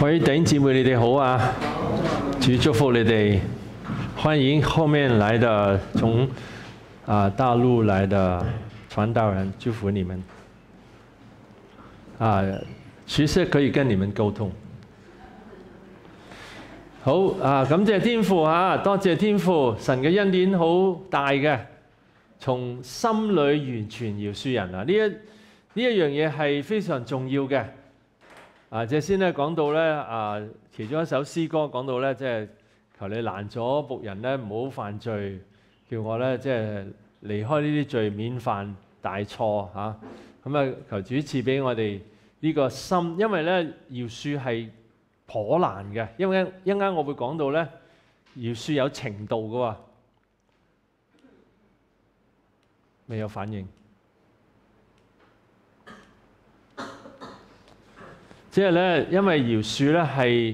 各位弟兄姊妹，你哋好啊！主祝福你哋，欢迎后面来的从啊大陆来的传道人，祝福你们。啊，其实可以跟你们沟通。好啊，感謝天父啊，多謝天父，神嘅恩典好大嘅，從心裏完全饶恕人啊！呢一呢一樣嘢係非常重要嘅。啊，即係先咧講到咧啊，其中一首詩歌講到咧，即係求你攔咗僕人咧，唔好犯罪，叫我咧即係離開呢啲罪，免犯大錯嚇。咁啊，求主賜俾我哋呢個心，因為咧饒恕係頗難嘅，因為一間我會講到咧饒恕有程度嘅喎，未有反應。即係咧，因為饒恕咧係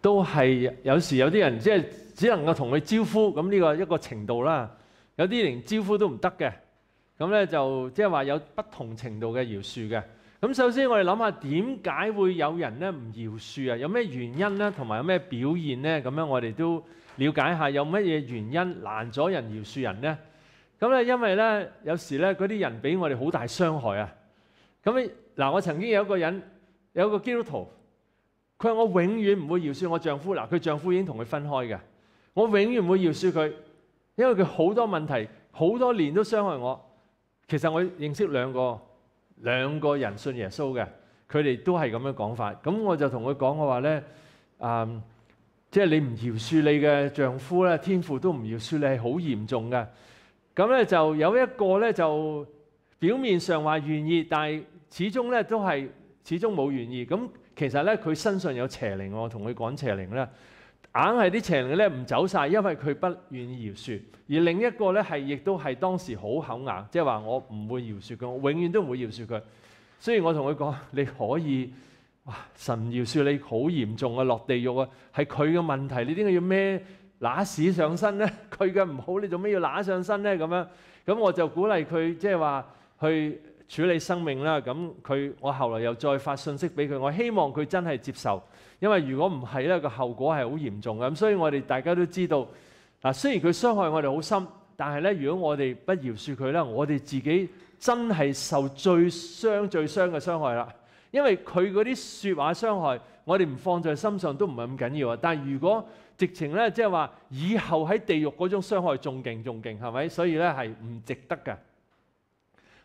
都係有時有啲人即係只能夠同佢招呼，咁呢個一個程度啦。有啲連招呼都唔得嘅，咁咧就即係話有不同程度嘅饒恕嘅。咁首先我哋諗下點解會有人咧唔饒恕啊？有咩原因咧？同埋有咩表現咧？咁樣我哋都了解下有乜嘢原因攔咗人饒恕人咧？咁咧因為咧有時咧嗰啲人俾我哋好大傷害啊。咁嗱，我曾經有一個人。有個基督徒，佢話我永遠唔會饒恕我丈夫。嗱，佢丈夫已經同佢分開嘅，我永遠唔會饒恕佢，因為佢好多問題，好多年都傷害我。其實我認識兩個兩個人信耶穌嘅，佢哋都係咁樣講法。咁我就同佢講我話咧，嗯，即係你唔饶恕你嘅丈夫咧，天父都唔饶恕你係好嚴重嘅。咁咧就有一個咧就表面上話願意，但係始終咧都係。始終冇願意，咁其實咧佢身上有邪靈，我同佢講邪靈咧，硬係啲邪靈咧唔走晒，因為佢不願意饒恕。而另一個咧係亦都係當時好口硬，即係話我唔會饒恕佢，我永遠都唔會饒恕佢。雖然我同佢講，你可以哇神饒恕你好嚴重啊，落地獄啊，係佢嘅問題，你點解要孭揦屎上身咧？佢嘅唔好，你做咩要揦上身咧？咁樣咁我就鼓勵佢，即係話去。處理生命啦，咁佢我後來又再發信息俾佢，我希望佢真係接受，因為如果唔係咧，個後果係好嚴重嘅。咁所以我哋大家都知道，嗱雖然佢傷害我哋好深，但係咧如果我哋不饒恕佢咧，我哋自己真係受最傷最傷嘅傷害啦。因為佢嗰啲説話傷害，我哋唔放在心上都唔係咁緊要啊。但係如果直情咧，即係話以後喺地獄嗰種傷害仲勁仲勁，係咪？所以咧係唔值得嘅。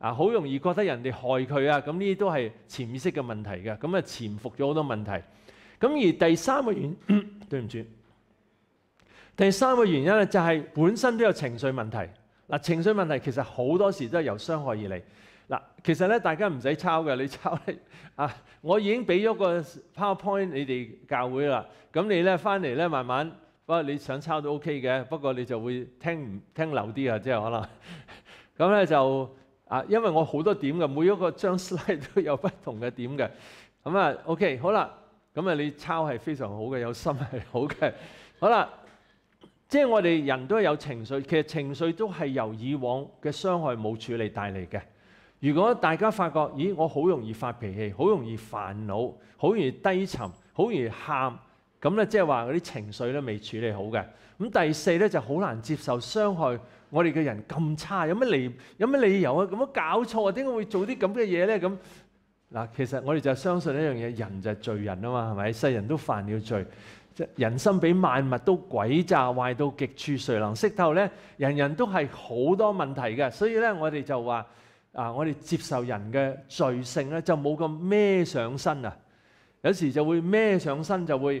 啊，好容易覺得人哋害佢啊！咁呢啲都係潛意識嘅問題嘅，咁啊潛伏咗好多問題。咁而第三個原因，對唔住，第三個原因咧就係本身都有情緒問題。嗱，情緒問題其實好多時都係由傷害而嚟。嗱，其實咧大家唔使抄嘅，你抄咧啊，我已經俾咗個 PowerPoint 你哋教會啦。咁你咧翻嚟咧慢慢，不過你想抄都 OK 嘅，不過你就會聽唔聽漏啲啊，即係可能。咁咧就。啊，因為我好多點嘅，每一個張 slide 都有不同嘅點嘅。咁啊，OK，好啦，咁啊，你抄係非常好嘅，有心係好嘅。好啦，即係我哋人都有情緒，其實情緒都係由以往嘅傷害冇處理帶嚟嘅。如果大家發覺，咦，我好容易發脾氣，好容易煩惱，好容易低沉，好容易喊，咁咧即係話嗰啲情緒咧未處理好嘅。咁第四咧就好難接受傷害。我哋嘅人咁差，有乜理有乜理由啊？咁樣搞錯啊？點解會做啲咁嘅嘢咧？咁嗱，其實我哋就相信一樣嘢，人就係罪人啊嘛，係咪？世人都犯了罪，即人心比萬物都詭詐，壞到極處，誰能識透咧？人人都係好多問題嘅，所以咧，我哋就話啊，我哋接受人嘅罪性咧，就冇咁孭上身啊。有時就會孭上身，就會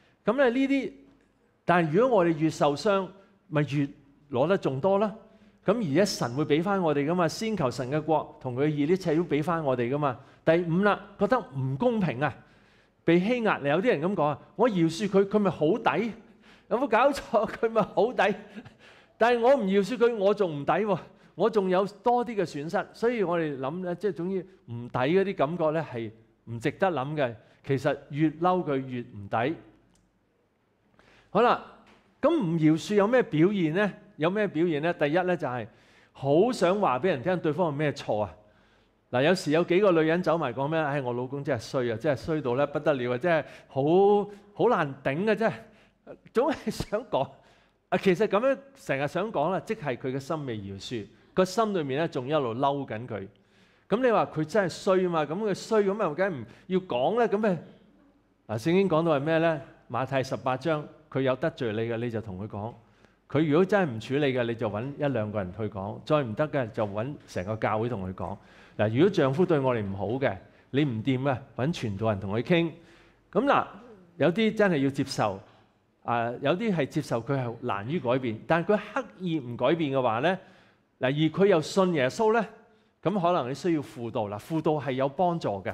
咁咧呢啲，但係如果我哋越受傷，咪越攞得仲多啦。咁而家神會俾翻我哋噶嘛？先求神嘅國同佢義，呢一切都俾翻我哋噶嘛？第五啦，覺得唔公平啊，被欺壓，有啲人咁講啊，我饒恕佢，佢咪好抵？有冇搞錯？佢咪好抵？但係我唔饒恕佢，我仲唔抵喎？我仲有多啲嘅損失，所以我哋諗咧，即係總之唔抵嗰啲感覺咧係唔值得諗嘅。其實越嬲佢越唔抵。好啦，咁唔饒恕有咩表現咧？有咩表現咧？第一咧就係好想話俾人聽對方係咩錯啊！嗱，有時有幾個女人走埋講咩？唉，我老公真係衰啊，真係衰到咧不得了啊，真係好好難頂啊，真係總係想講啊。其實咁樣成日想講啦，即係佢嘅心未饒恕。個心裏面咧，仲一路嬲緊佢。咁你話佢真係衰啊嘛？咁佢衰咁又梗唔要講咧？咁咪嗱，聖經講到係咩咧？馬太十八章，佢有得罪你嘅，你就同佢講。佢如果真係唔處理嘅，你就揾一兩個人去講。再唔得嘅，就揾成個教會同佢講。嗱，如果丈夫對我哋唔好嘅，你唔掂啊，揾傳道人同佢傾。咁嗱，有啲真係要接受，啊，有啲係接受佢係難於改變，但係佢刻意唔改變嘅話咧。嗱，而佢又信耶穌咧，咁可能你需要輔導啦。輔導係有幫助嘅。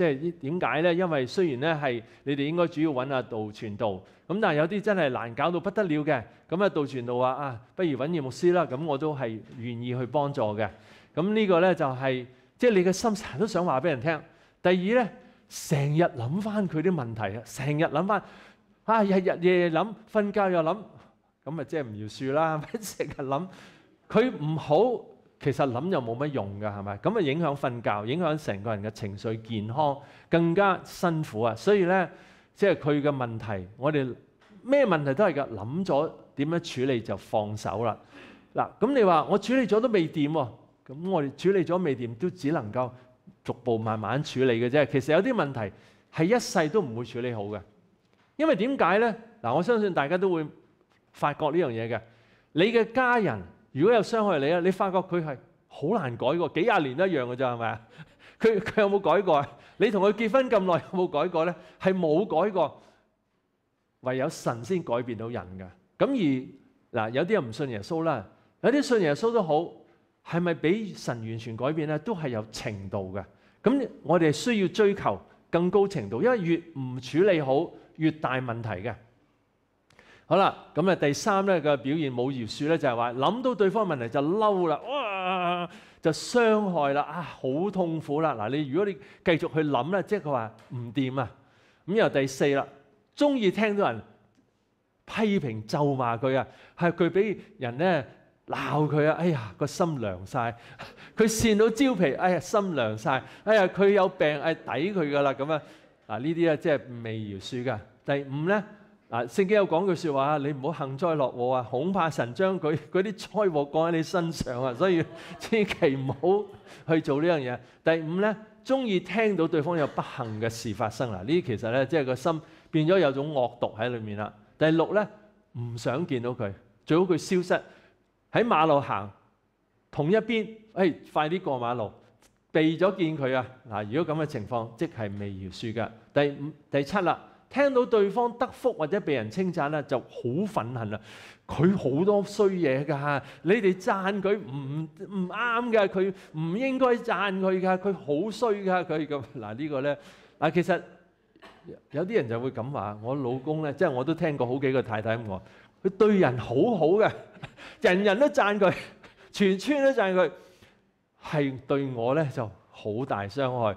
即係點解咧？因為雖然咧係你哋應該主要揾阿道傳道，咁但係有啲真係難搞到不得了嘅，咁啊道傳道話啊，不如揾葉牧師啦。咁我都係願意去幫助嘅。咁呢個咧就係即係你嘅心成日都想話俾人聽。第二咧，成日諗翻佢啲問題啊，成日諗翻啊，日日夜夜諗，瞓覺又諗，咁啊即係唔要恕啦。成日諗佢唔好。其實諗又冇乜用㗎，係咪？咁啊影響瞓覺，影響成個人嘅情緒健康，更加辛苦啊！所以咧，即係佢嘅問題，我哋咩問題都係㗎，諗咗點樣處理就放手啦。嗱，咁你話我處理咗都未掂喎，咁我哋處理咗未掂，都只能夠逐步慢慢處理嘅啫。其實有啲問題係一世都唔會處理好嘅，因為點解咧？嗱，我相信大家都會發覺呢樣嘢嘅，你嘅家人。如果有傷害你啊，你發覺佢係好難改過，幾廿年都一樣嘅咋，係咪啊？佢佢有冇改過啊？你同佢結婚咁耐有冇改過咧？係冇改過，唯有神先改變到人㗎。咁而嗱，有啲人唔信耶穌啦，有啲信耶穌都好，係咪俾神完全改變咧？都係有程度嘅。咁我哋需要追求更高程度，因為越唔處理好，越大問題嘅。好啦，咁啊第三咧嘅表現冇饒恕咧，就係話諗到對方問題就嬲啦，哇就傷害啦，啊好痛苦啦！嗱，你如果你繼續去諗咧，即係佢話唔掂啊。咁又第四啦，中意聽到人批評咒罵佢啊，係佢俾人咧鬧佢啊，哎呀個心涼晒。佢扇到焦皮，哎呀心涼晒。哎呀佢有病，哎抵佢噶啦咁啊！嗱呢啲咧即係未饒恕噶。第五咧。啊！聖經有講句説話，你唔好幸災樂禍啊！恐怕神將佢 嗰啲災禍降喺你身上啊！所以千祈唔好去做呢樣嘢。第五咧，中意聽到對方有不幸嘅事發生啦。呢啲其實咧，即係個心變咗有種惡毒喺裏面啦。第六咧，唔想見到佢，最好佢消失喺馬路行同一邊，誒、哎、快啲過馬路，避咗見佢啊！嗱，如果咁嘅情況，即係未饒恕㗎。第五、第七啦。聽到對方得福或者被人稱讚咧，就好憤恨啦！佢好多衰嘢㗎，你哋讚佢唔唔啱㗎，佢唔應該讚佢㗎，佢好衰㗎，佢咁。嗱呢個咧嗱，其實有啲人就會咁話：我老公咧，即係我都聽過好幾個太太咁講，佢對人好好嘅，人人都讚佢，全村都讚佢，係對我咧就好大傷害，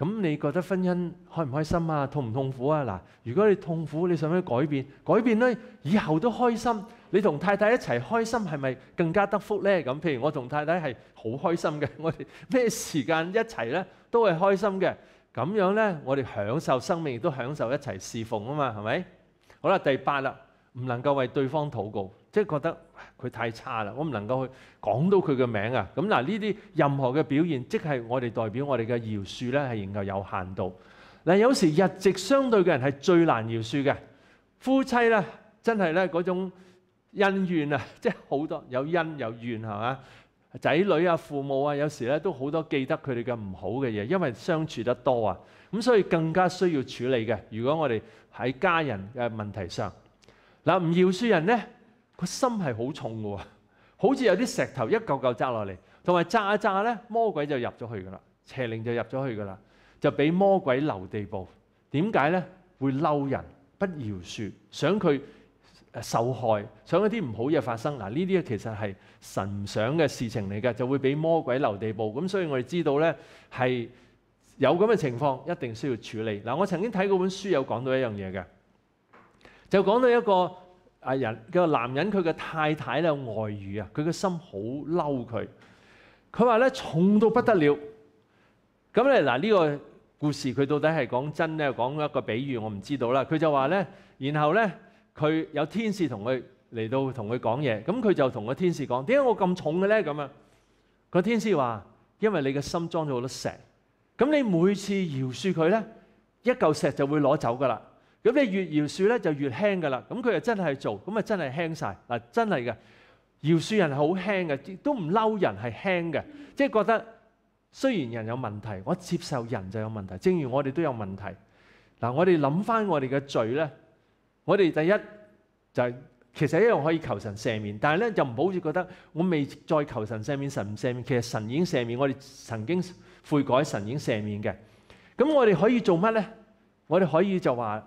咁你覺得婚姻開唔開心啊？痛唔痛苦啊？嗱，如果你痛苦，你想唔想改變？改變咧，以後都開心。你同太太一齊開心係咪更加得福咧？咁譬如我同太太係好開心嘅，我哋咩時間一齊咧都係開心嘅。咁樣咧，我哋享受生命，亦都享受一齊侍奉啊嘛，係咪？好啦，第八啦，唔能夠為對方禱告，即係覺得佢太差啦，我唔能夠去講到佢嘅名啊。咁嗱，呢啲任何嘅表現，即係我哋代表我哋嘅饒恕咧，係仍舊有限度。嗱，有時日夕相對嘅人係最難饒恕嘅，夫妻咧真係咧嗰種恩怨啊，即係好多有恩有怨係嘛？仔女啊、父母啊，有時咧都好多記得佢哋嘅唔好嘅嘢，因為相處得多啊，咁所以更加需要處理嘅。如果我哋喺家人嘅問題上，嗱，唔饒恕人咧，個心係好重嘅喎，好似有啲石頭一嚿嚿砸落嚟，同埋砸一砸咧，魔鬼就入咗去噶啦，邪靈就入咗去噶啦，就俾魔鬼留地步。點解咧？會嬲人，不饒恕，想佢受害，想一啲唔好嘢發生。嗱，呢啲其實係神想嘅事情嚟嘅，就會俾魔鬼留地步。咁所以我哋知道咧，係有咁嘅情況，一定需要處理。嗱，我曾經睇過本書有講到一樣嘢嘅，就講到一個啊人個男人佢嘅太太咧外遇啊，佢嘅心好嬲佢。佢話咧重到不得了。咁咧嗱，呢個故事佢到底係講真咧，講一個比喻，我唔知道啦。佢就話咧，然後咧。佢有天使同佢嚟到同佢講嘢，咁佢就同個天使講：點解我咁重嘅咧？咁啊，個天使話：因為你嘅心裝咗好多石，咁你每次饒恕佢咧，一嚿石就會攞走噶啦。咁你越饒恕咧，就越輕噶啦。咁佢就真係做，咁啊真係輕晒。嗱，真係嘅饒恕人係好輕嘅，亦都唔嬲人係輕嘅，即係覺得雖然人有問題，我接受人就有問題。正如我哋都有問題。嗱，我哋諗翻我哋嘅罪咧。我哋第一就係、其實一樣可以求神赦免，但係咧就唔好似覺得我未再求神赦免，神唔赦免。其實神已經赦免，我哋曾經悔改，神已經赦免嘅。咁我哋可以做乜咧？我哋可以就話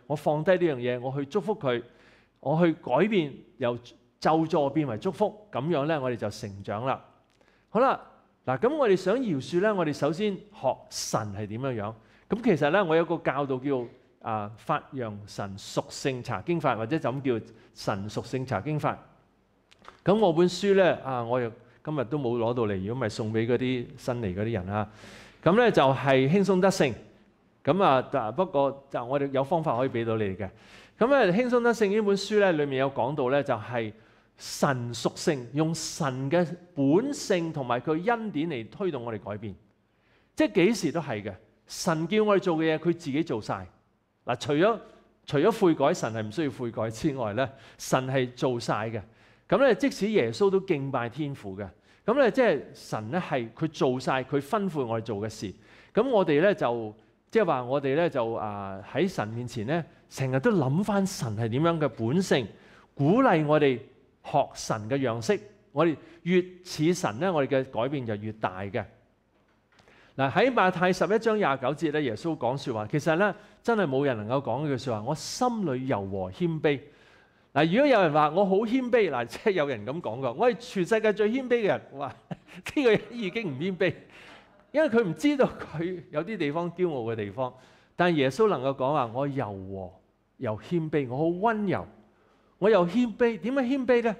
我放低呢樣嘢，我去祝福佢，我去改變由咒助變為祝福，咁樣咧我哋就成長啦。好啦，嗱咁我哋想饒恕咧，我哋首先學神係點樣樣。咁其實咧，我有個教導叫。啊！發揚神屬性查經法，或者就咁叫神屬性查經法。咁我本書咧啊，我又今日都冇攞到嚟，如果咪送俾嗰啲新嚟嗰啲人啊。咁咧就係輕鬆得勝。咁啊，但不過就我哋有方法可以俾到你嘅。咁咧輕鬆得勝呢本書咧，裡面有講到咧，就係神屬性，用神嘅本性同埋佢恩典嚟推動我哋改變。即係幾時都係嘅。神叫我哋做嘅嘢，佢自己做晒。嗱，除咗除咗悔改，神係唔需要悔改之外咧，神係做晒嘅。咁咧，即使耶穌都敬拜天父嘅，咁咧即係神咧係佢做晒佢吩咐我哋做嘅事。咁我哋咧就即係話我哋咧就啊喺神面前咧，成日都諗翻神係點樣嘅本性，鼓勵我哋學神嘅樣式。我哋越似神咧，我哋嘅改變就越大嘅。嗱，喺馬太十一章廿九節咧，耶穌講説話，其實咧真係冇人能夠講呢句説話。我心裏柔和謙卑。嗱，如果有人話我好謙卑，嗱，即係有人咁講過，我係全世界最謙卑嘅人。哇，呢個人已經唔謙卑，因為佢唔知道佢有啲地方驕傲嘅地方。但係耶穌能夠講話，我柔和又謙卑，我好溫柔，我又謙卑。點解謙卑咧？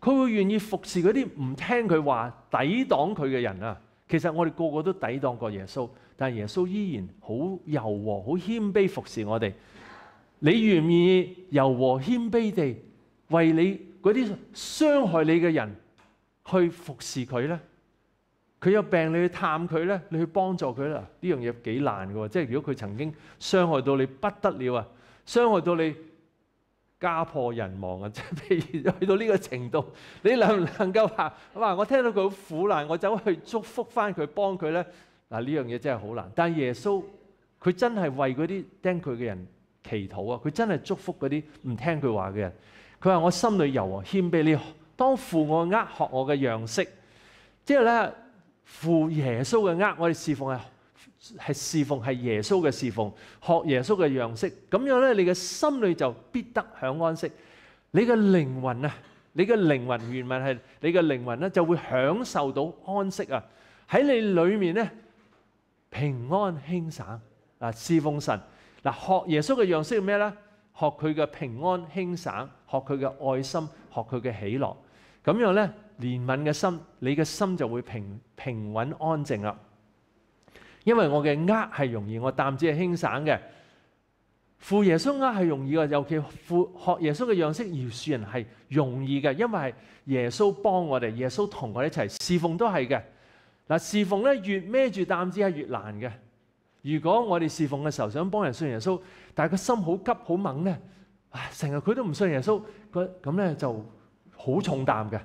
佢會願意服侍嗰啲唔聽佢話、抵擋佢嘅人啊！其實我哋個個都抵擋過耶穌，但耶穌依然好柔和、好謙卑服侍我哋。你願唔願意柔和謙卑地為你嗰啲傷害你嘅人去服侍佢咧？佢有病，你去探佢咧，你去幫助佢啦。呢樣嘢幾難嘅喎，即係如果佢曾經傷害到你不得了啊，傷害到你家破人亡啊，即係譬如去到呢個程度，你能唔能夠話哇？我聽到佢好苦難，我走去祝福翻佢，幫佢咧？嗱，呢樣嘢真係好難。但係耶穌佢真係為嗰啲釘佢嘅人祈禱啊！佢真係祝福嗰啲唔聽佢話嘅人。佢話：我心裏柔和謙卑，你當父我呃學我嘅樣式，即係咧。負耶穌嘅軛，我哋侍奉係係侍奉係耶穌嘅侍奉，學耶穌嘅樣式，咁樣咧，你嘅心裏就必得享安息。你嘅靈魂啊，你嘅靈魂原文係你嘅靈魂咧，就會享受到安息啊！喺你裏面咧，平安輕省啊！侍奉神嗱，學耶穌嘅樣式係咩咧？學佢嘅平安輕省，學佢嘅愛心，學佢嘅喜樂，咁樣咧。怜悯嘅心，你嘅心就會平平穩安靜啦。因為我嘅呃係容易，我擔子係輕省嘅。負耶穌呃係容易嘅，尤其負學耶穌嘅樣式饒恕人係容易嘅，因為係耶穌幫我哋，耶穌同我哋一齊侍奉都係嘅。嗱，侍奉咧越孭住擔子係越難嘅。如果我哋侍奉嘅時候想幫人信耶穌，但係個心好急好猛咧，成日佢都唔信耶穌，咁咧就好重擔嘅。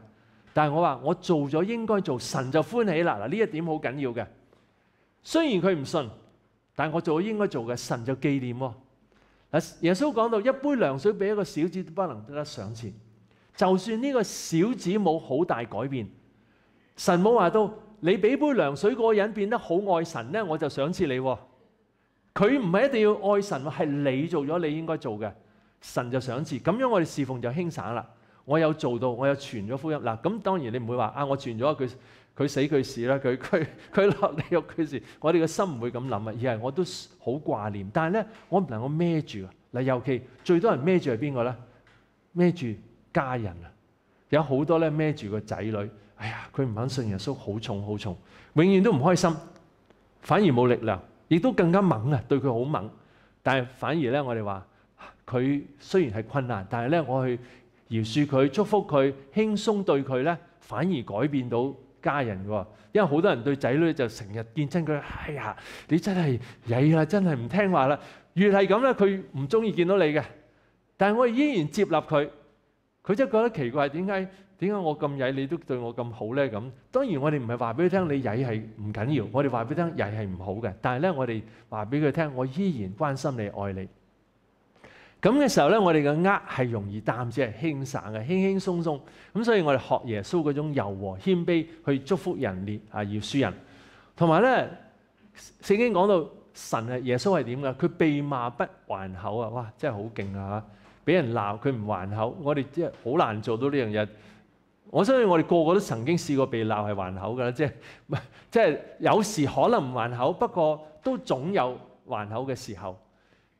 但係我話我做咗應該做，神就歡喜啦。嗱，呢一點好緊要嘅。雖然佢唔信，但系我做咗應該做嘅，神就紀念。嗱，耶穌講到一杯涼水俾一個小子都不能得得賞錢，就算呢個小子冇好大改變，神冇話到你俾杯涼水嗰個人變得好愛神咧，我就賞賜你。佢唔係一定要愛神，係你做咗你應該做嘅，神就賞賜。咁樣我哋侍奉就輕省啦。我有做到，我有傳咗福音嗱。咁當然你唔會話啊，我傳咗佢佢死佢事啦，佢 佢佢落地獄佢事。我哋嘅心唔會咁諗啊，而係我都好掛念。但係咧，我唔能夠孭住啊嗱。尤其最多人孭住係邊個咧？孭住家人啊，有好多咧孭住個仔女。哎呀，佢唔肯信耶穌，好重好重，永遠都唔開心，反而冇力量，亦都更加猛啊，對佢好猛。但係反而咧，我哋話佢雖然係困難，但係咧我去。饶恕佢，祝福佢，輕鬆對佢咧，反而改變到家人喎。因為好多人對仔女就成日見親佢，哎呀，你真係曳啦，真係唔聽話啦。越係咁咧，佢唔中意見到你嘅。但係我哋依然接納佢，佢真係覺得奇怪，點解點解我咁曳，你都對我咁好咧？咁當然我哋唔係話俾佢聽你曳係唔緊要，我哋話俾佢聽曳係唔好嘅。但係咧，我哋話俾佢聽，我依然關心你，愛你。咁嘅時候咧，我哋嘅呃係容易擔，只係輕省嘅，輕輕鬆鬆。咁所以我哋學耶穌嗰種柔和謙卑去祝福人列啊，饒恕人。同埋咧，聖經講到神係耶穌係點㗎？佢被罵不還口啊！哇，真係好勁啊！俾人鬧佢唔還口，我哋即係好難做到呢樣嘢。我相信我哋個個都曾經試過被鬧係還口㗎啦，即係即係有時可能唔還口，不過都總有還口嘅時候。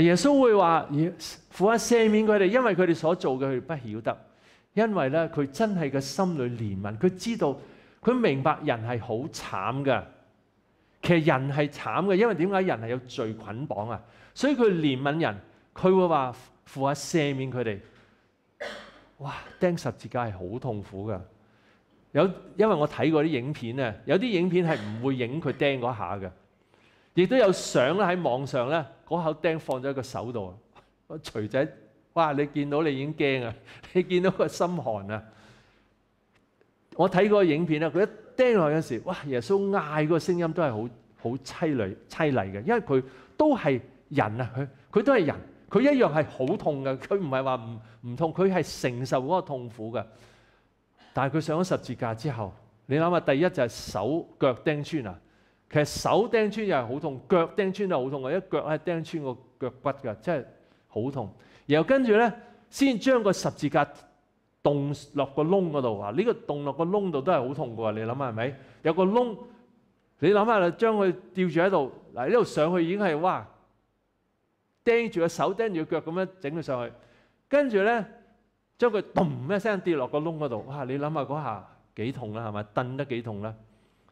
耶穌會話：父啊，赦免佢哋，因為佢哋所做嘅佢不曉得。因為咧，佢真係個心里怜悯，佢知道，佢明白人係好慘㗎。其實人係慘嘅，因為點解人係有罪捆綁啊？所以佢怜悯人，佢會話：父啊，赦免佢哋。哇！釘十字架係好痛苦㗎。有因為我睇過啲影片啊，有啲影片係唔會影佢釘嗰下嘅。亦都有相咧喺網上咧，嗰口釘放咗喺個手度啊！個 錘仔，哇！你見到你已經驚啊！你見到個心寒啊！我睇嗰個影片咧，佢一釘落去嗰時，哇！耶穌嗌嗰個聲音都係好好淒厲凄厲嘅，因為佢都係人啊，佢佢都係人，佢一樣係好痛嘅，佢唔係話唔唔痛，佢係承受嗰個痛苦嘅。但係佢上咗十字架之後，你諗下，第一就係手腳釘穿啊！其實手釘穿又係好痛，腳釘穿又好痛嘅，一腳係釘穿個腳骨㗎，真係好痛。然後跟住咧，先將個十字架棟落個窿嗰度啊！呢個棟落個窿度都係好痛㗎喎，你諗下係咪？有個窿，你諗下啦，將佢吊住喺度，嗱呢度上去已經係哇，釘住個手釘住個腳咁樣整佢上去，跟住咧將佢咚一聲跌落個窿嗰度，哇！你諗下嗰下幾痛啦，係咪？蹬得幾痛啦？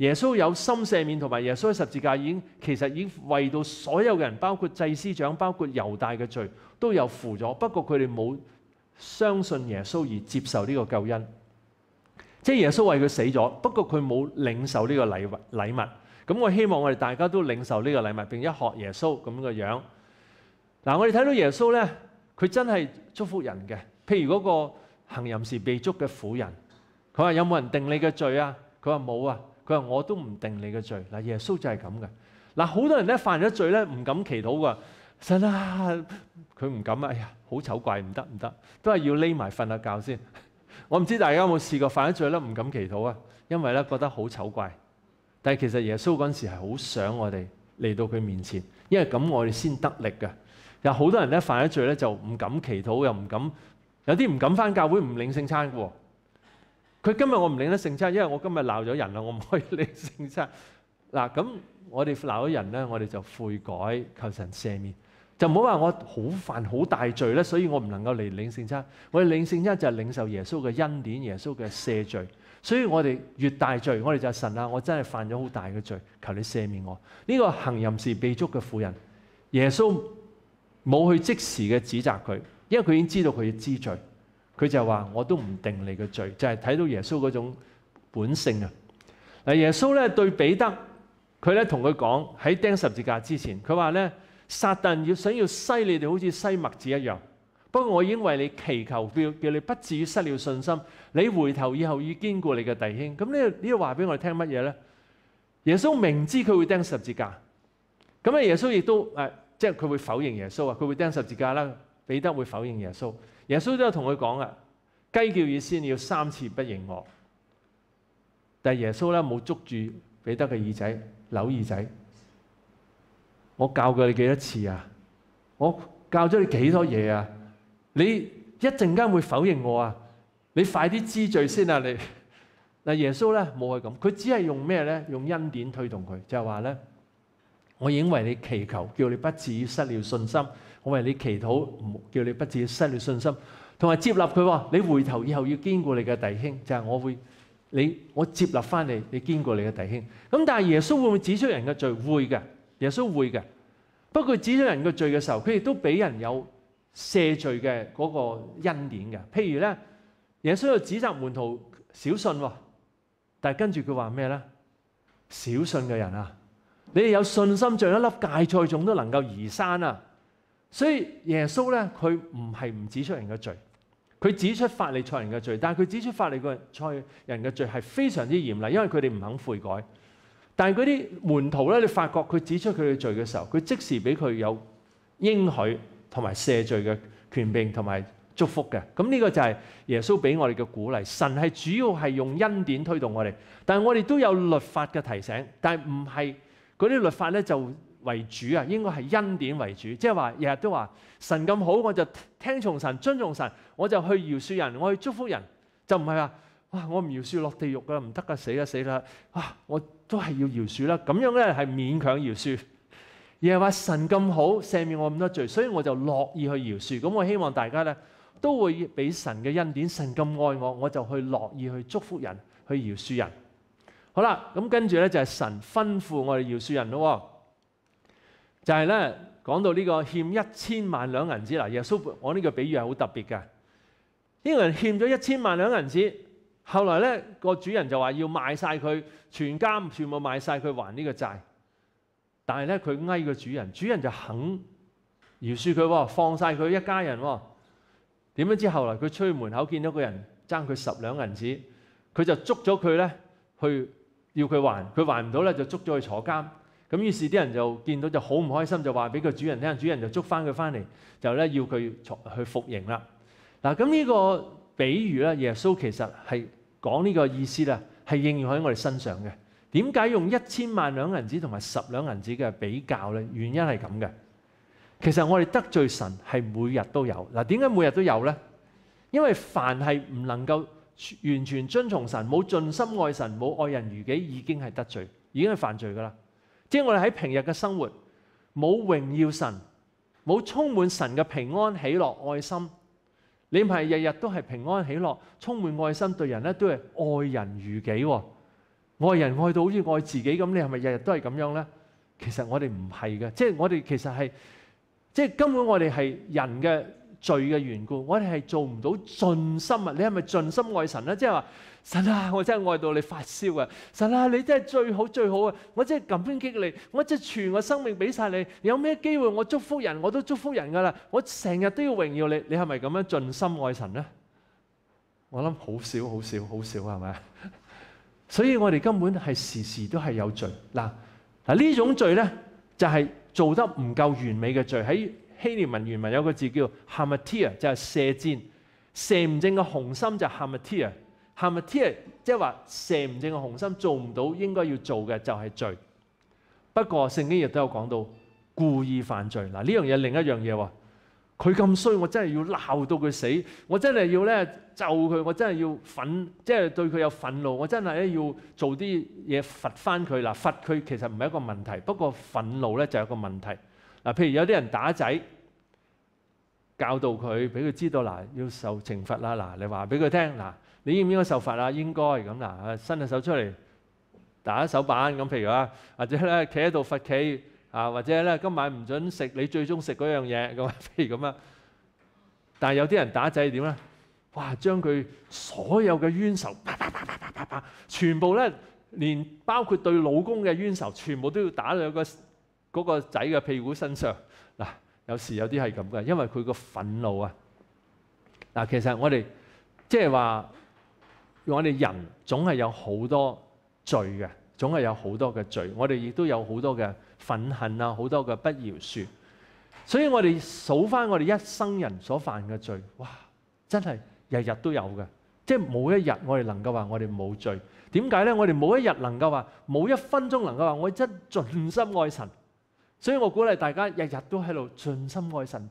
耶穌有心赦免，同埋耶穌喺十字架已經其實已經為到所有嘅人，包括祭司長，包括猶大嘅罪都有負咗。不過佢哋冇相信耶穌而接受呢個救恩。即係耶穌為佢死咗，不過佢冇領受呢個禮物禮物。咁我希望我哋大家都領受呢個禮物，並且學耶穌咁嘅樣。嗱，我哋睇到耶穌咧，佢真係祝福人嘅。譬如嗰個行淫時被捉嘅婦人，佢話有冇人定你嘅罪啊？佢話冇啊。佢話我都唔定你嘅罪。嗱，耶穌就係咁嘅。嗱，好多人咧犯咗罪咧，唔敢祈禱㗎。神啊，佢唔敢啊！哎呀，好醜怪，唔得唔得，都係要匿埋瞓下覺先。我唔知大家有冇試過犯咗罪咧，唔敢祈禱啊，因為咧覺得好醜怪。但係其實耶穌嗰陣時係好想我哋嚟到佢面前，因為咁我哋先得力嘅。有好多人咧犯咗罪咧就唔敢祈禱，又唔敢，有啲唔敢返教會，唔領聖餐嘅。佢今日我唔領得聖餐，因為我今日鬧咗人啦，我唔可以領聖餐。嗱，咁我哋鬧咗人咧，我哋就悔改，求神赦免。就唔好話我好犯好大罪咧，所以我唔能夠嚟領聖餐。我哋領聖餐就係領受耶穌嘅恩典、耶穌嘅赦罪。所以我哋越大罪，我哋就神啊！我真係犯咗好大嘅罪，求你赦免我。呢個行淫時被捉嘅婦人，耶穌冇去即時嘅指責佢，因為佢已經知道佢要知罪。佢就話：我都唔定你嘅罪，就係睇到耶穌嗰種本性啊！嗱，耶穌咧對彼得，佢咧同佢講喺釘十字架之前，佢話咧。撒旦要想要西你哋好似西麥子一樣，不過我已經為你祈求，叫叫你不至於失了信心。你回頭以後要堅固你嘅弟兄。咁呢呢個話俾我哋聽乜嘢咧？耶穌明知佢會釘十字架，咁啊耶穌亦都誒，即係佢會否認耶穌啊，佢會釘十字架啦。彼得會否認耶穌，耶穌都有同佢講啊，雞叫以先，要三次不認我。但係耶穌咧冇捉住彼得嘅耳仔，扭耳仔。我教過你幾多次啊？我教咗你幾多嘢啊？你一陣間會否認我啊？你快啲知罪先啊！你嗱耶穌咧冇係咁，佢只係用咩咧？用恩典推動佢，就係話咧，我已經為你祈求，叫你不至於失了信心。我為你祈禱，叫你不至失去信心，同埋接納佢，你回頭以後要堅固你嘅弟兄，就係我會你我接納翻你，你堅固你嘅弟兄。咁但係耶穌會唔會指出人嘅罪？會嘅。耶穌會嘅，不過指出人嘅罪嘅時候，佢亦都俾人有赦罪嘅嗰個恩典嘅。譬如咧，耶穌又指責門徒小信，但係跟住佢話咩咧？小信嘅人啊，你哋有信心像一粒芥菜種都能夠移山啊！所以耶穌咧，佢唔係唔指出人嘅罪，佢指出法利賽人嘅罪，但係佢指出法利賽人嘅罪係非常之嚴厲，因為佢哋唔肯悔改。但係嗰啲門徒咧，你發覺佢指出佢嘅罪嘅時候，佢即時俾佢有應許同埋赦罪嘅權柄同埋祝福嘅。咁呢個就係耶穌俾我哋嘅鼓勵。神係主要係用恩典推動我哋，但係我哋都有律法嘅提醒。但係唔係嗰啲律法咧就為主啊，應該係恩典為主。即係話日日都話神咁好，我就聽從神、遵從神，我就去饶恕人，我去祝福人，就唔係話。哇！我唔饶恕落地獄噶，唔得噶，死啦死啦！哇！我都係要饶恕啦。咁樣咧係勉強饒恕，而係話神咁好赦免我咁多罪，所以我就樂意去饶恕。咁我希望大家咧都會俾神嘅恩典。神咁愛我，我就去樂意去祝福人，去饶恕人。好啦，咁跟住咧就係神吩咐我哋饶恕人咯。就係咧講到呢個欠一千萬兩銀子嗱，耶穌我呢個比喻係好特別嘅。呢個人欠咗一千萬兩銀子。後來咧，個主人就話要賣晒佢全家，全部賣晒佢還呢個債。但係咧，佢哀個主人，主人就肯饒恕佢，放晒佢一家人。點樣知後來佢出去門口見到個人爭佢十兩銀子，佢就捉咗佢咧去要佢還，佢還唔到咧就捉咗去坐監。咁於是啲人就見到就好唔開心，就話俾個主人聽，主人就捉翻佢翻嚟，就咧要佢去服刑啦。嗱，咁呢個比喻咧，耶穌其實係講呢個意思啦，係應用喺我哋身上嘅。點解用一千萬兩銀子同埋十兩銀子嘅比較咧？原因係咁嘅。其實我哋得罪神係每日都有。嗱，點解每日都有咧？因為凡係唔能夠完全遵從神、冇盡心愛神、冇愛人如己，已經係得罪，已經係犯罪噶啦。即係我哋喺平日嘅生活冇榮耀神、冇充滿神嘅平安、喜樂、愛心。你唔係日日都係平安喜樂、充滿愛心，對人咧都係愛人如己喎。愛人愛到好似愛自己咁，你係咪日日都係咁樣咧？其實我哋唔係嘅，即係我哋其實係即係根本我哋係人嘅罪嘅緣故，我哋係做唔到盡心啊！你係咪盡心愛神咧？即係話神啊，我真係愛到你發燒啊！神啊，你真係最好最好啊！我真係感激你，我真係全個生命俾晒你。有咩機會我祝福人我都祝福人噶啦！我成日都要榮耀你。你係咪咁樣盡心愛神咧？我諗好少好少好少係咪？所以我哋根本係時時都係有罪嗱嗱呢種罪咧，就係做得唔夠完美嘅罪。喺希臘文原文有個字叫 hamartia，就係射箭射唔正嘅紅心就 hamartia。hamartia 即係話射唔正嘅紅心做唔到應該要做嘅就係罪。不過聖經亦都有講到故意犯罪嗱呢樣嘢另一樣嘢喎。佢咁衰，我真係要鬧到佢死，我真係要咧咒佢，我真係要憤，即係對佢有憤怒，我真係咧要做啲嘢罰翻佢嗱。罰佢其實唔係一個問題，不過憤怒咧就係一個問題嗱。譬如有啲人打仔，教導佢，俾佢知道嗱要受懲罰啦嗱，你話俾佢聽嗱，你應唔應該受罰啊？應該咁嗱，伸隻手出嚟打手板咁，譬如啊，或者咧企喺度罰企。啊，或者咧今晚唔准食你最終食嗰樣嘢咁，譬如咁啊。但係有啲人打仔點咧？哇！將佢所有嘅冤仇啪啪啪啪啪啪啪，全部咧連包括對老公嘅冤仇，全部都要打到個嗰個仔嘅屁股身上。嗱，有時有啲係咁嘅，因為佢個憤怒啊。嗱，其實我哋即係話，我哋人總係有好多罪嘅，總係有好多嘅罪。我哋亦都有好多嘅。憤恨啊，好多嘅不饒恕，所以我哋數翻我哋一生人所犯嘅罪，哇，真係日日都有嘅，即係冇一日我哋能夠話我哋冇罪。點解咧？我哋冇一日能夠話冇一分鐘能夠話我真盡心愛神。所以我鼓勵大家日日都喺度盡心愛神。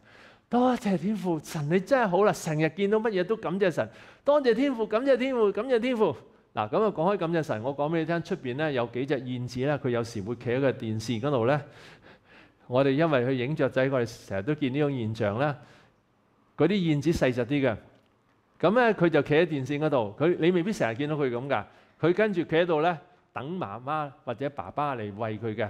多謝天父，神你真係好啦，成日見到乜嘢都感謝神。多謝天父，感謝天父，感謝天父。嗱，咁啊講開感謝神，我講俾你聽，出邊咧有幾隻燕子咧，佢有時會企喺個電視嗰度咧。我哋因為去影雀仔，我哋成日都見呢種現象咧。嗰啲燕子細實啲嘅，咁咧佢就企喺電線嗰度，佢你未必成日見到佢咁噶。佢跟住企喺度咧，等媽媽或者爸爸嚟餵佢嘅。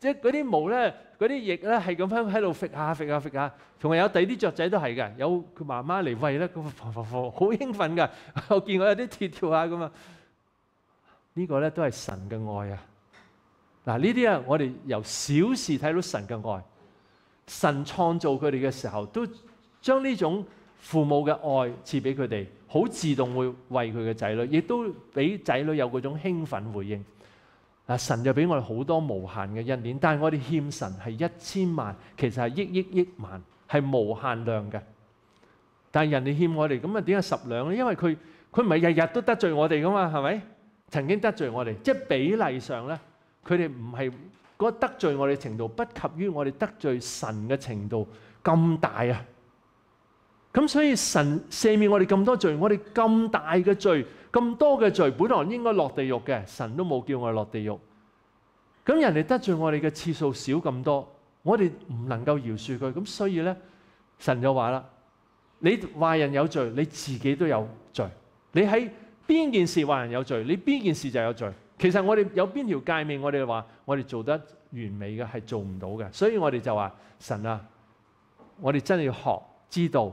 即係嗰啲毛咧，嗰啲翼咧係咁樣喺度揈下揈下揈下。同埋有第二啲雀仔都係嘅，有佢媽媽嚟餵咧，咁 好興奮㗎。我見我有啲跳跳下咁啊。呢個咧都係神嘅愛啊！嗱，呢啲啊，我哋由小事睇到神嘅愛。神創造佢哋嘅時候，都將呢種父母嘅愛賜俾佢哋，好自動會為佢嘅仔女，亦都俾仔女有嗰種興奮回應。嗱，神就俾我哋好多無限嘅恩典，但係我哋欠神係一千萬，其實係億億億萬，係無限量嘅。但係人哋欠我哋，咁啊點解十兩咧？因為佢佢唔係日日都得罪我哋噶嘛，係咪？曾經得罪我哋，即係比例上咧，佢哋唔係嗰得罪我哋程度，不及於我哋得罪神嘅程度咁大啊！咁所以神赦免我哋咁多罪，我哋咁大嘅罪，咁多嘅罪，本来应该落地狱嘅，神都冇叫我落地狱。咁人哋得罪我哋嘅次数少咁多，我哋唔能够饶恕佢，咁所以咧，神就话啦：你坏人有罪，你自己都有罪，你喺。边件事坏人有罪，你边件事就有罪。其实我哋有边条界面，我哋话我哋做得完美嘅系做唔到嘅，所以我哋就话神啊，我哋真系要学知道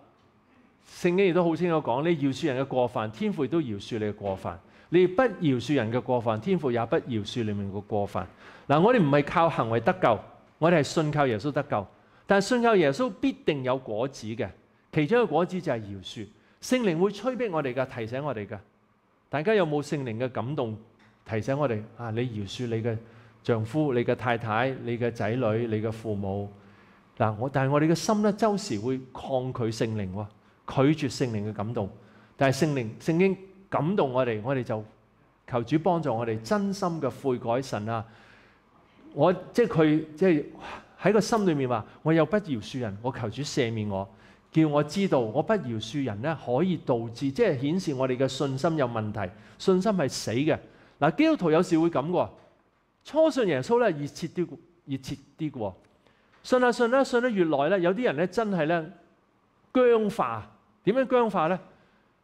聖經亦都好清楚講，你饒恕人嘅過犯，天父亦都饒恕你嘅過犯；你不饒恕人嘅過犯，天父也不饒恕你們嘅過犯。嗱，我哋唔係靠行為得救，我哋係信靠耶穌得救。但係信靠耶穌必定有果子嘅，其中一個果子就係饒恕。聖靈會催逼我哋噶，提醒我哋噶。大家有冇聖靈嘅感動？提醒我哋啊！你饒恕你嘅丈夫、你嘅太太、你嘅仔女、你嘅父母嗱，我但係我哋嘅心咧，周時會抗拒聖靈喎，拒絕聖靈嘅感動。但係聖靈聖經感動我哋，我哋就求主幫助我哋真心嘅悔改神啊！我即係佢即係喺個心裏面話，我有不饒恕人，我求主赦免我，叫我知道我不饒恕人咧，可以導致即係顯示我哋嘅信心有問題，信心係死嘅。嗱，基督徒有時會咁嘅，初信耶穌咧熱切啲，熱切啲嘅，信下信咧，信得越耐咧，有啲人咧真係咧僵化。點樣僵化咧？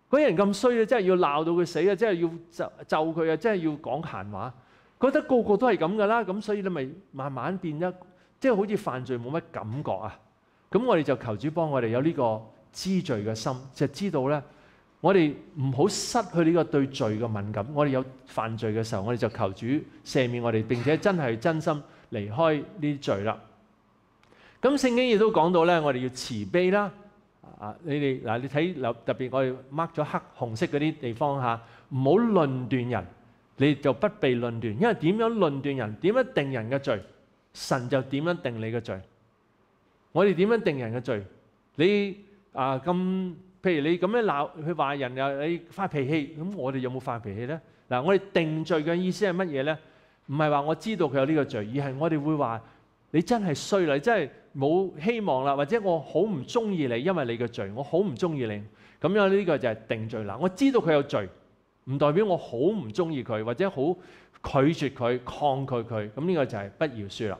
嗰人咁衰啊，真係要鬧到佢死啊，真係要咒咒佢啊，真係要講閒話，覺得個個都係咁噶啦，咁所以你咪慢慢變得即係好似犯罪冇乜感覺啊。咁我哋就求主幫我哋有呢個知罪嘅心，就知道咧。我哋唔好失去呢個對罪嘅敏感。我哋有犯罪嘅時候，我哋就求主赦免我哋，並且真係真心離開呢啲罪啦。咁聖經亦都講到咧，我哋要慈悲啦。啊，你哋嗱，你睇特別我哋 mark 咗黑紅色嗰啲地方嚇，唔好論斷人，你就不被論斷。因為點樣論斷人，點樣定人嘅罪，神就點樣定你嘅罪。我哋點樣定人嘅罪？你啊咁。譬如你咁樣鬧佢話人又你發脾氣，咁我哋有冇發脾氣咧？嗱，我哋定罪嘅意思係乜嘢咧？唔係話我知道佢有呢個罪，而係我哋會話你真係衰啦，真係冇希望啦，或者我好唔中意你，因為你嘅罪，我好唔中意你。咁樣呢個就係定罪啦。我知道佢有罪，唔代表我好唔中意佢，或者好拒絕佢、抗拒佢。咁呢個就係不饒恕啦。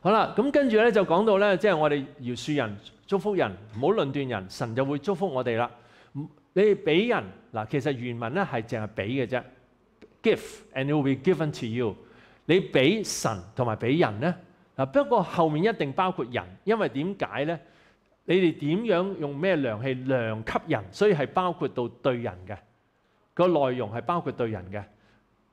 好啦，咁跟住咧就講到咧，即係我哋饒恕人。祝福人，唔好論斷人，神就會祝福我哋啦。你俾人嗱，其實原文咧係淨係俾嘅啫，give and it will be given to you。你俾神同埋俾人咧不過後面一定包括人，因為點解咧？你哋點樣用咩量器量給人，所以係包括到對人嘅個內容係包括對人嘅，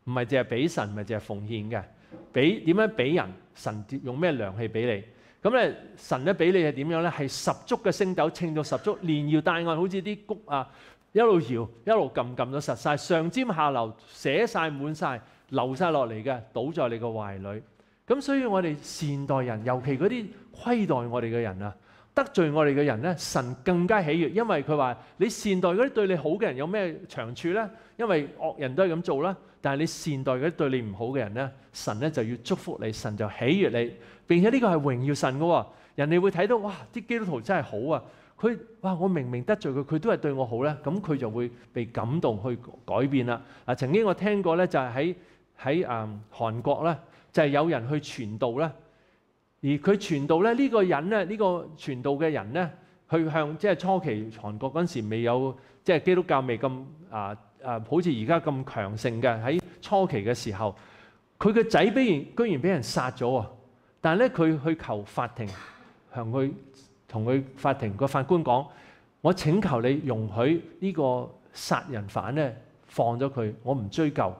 唔係淨係俾神，唔係淨係奉獻嘅。俾點樣俾人？神用咩量器俾你？咁咧，神咧俾你係點樣咧？係十足嘅星斗，稱到十足，連搖帶按，好似啲谷啊，一路搖一路撳撳到實晒，上尖下流，寫晒滿晒，流晒落嚟嘅，倒在你個懷裏。咁所以我哋善待人，尤其嗰啲虧待我哋嘅人啊，得罪我哋嘅人咧，神更加喜悦，因為佢話你善待嗰啲對你好嘅人有咩長處咧？因為惡人都係咁做啦。但係你善待嗰啲對你唔好嘅人咧，神咧就要祝福你，神就喜悦你。並且呢個係榮耀神嘅喎，人哋會睇到哇！啲基督徒真係好啊，佢哇！我明明得罪佢，佢都係對我好咧，咁佢就會被感動去改變啦。啊，曾經我聽過咧，就係喺喺誒韓國咧，就係有人去傳道咧，而佢傳道咧，呢個人咧，呢個傳道嘅人咧，去向即係初期韓國嗰陣時未有即係基督教未咁啊啊，好似而家咁強盛嘅喺初期嘅時候，佢嘅仔居然居然俾人殺咗喎！但係咧，佢去求法庭，向佢同佢法庭個法官講：我請求你容許呢個殺人犯咧放咗佢，我唔追究。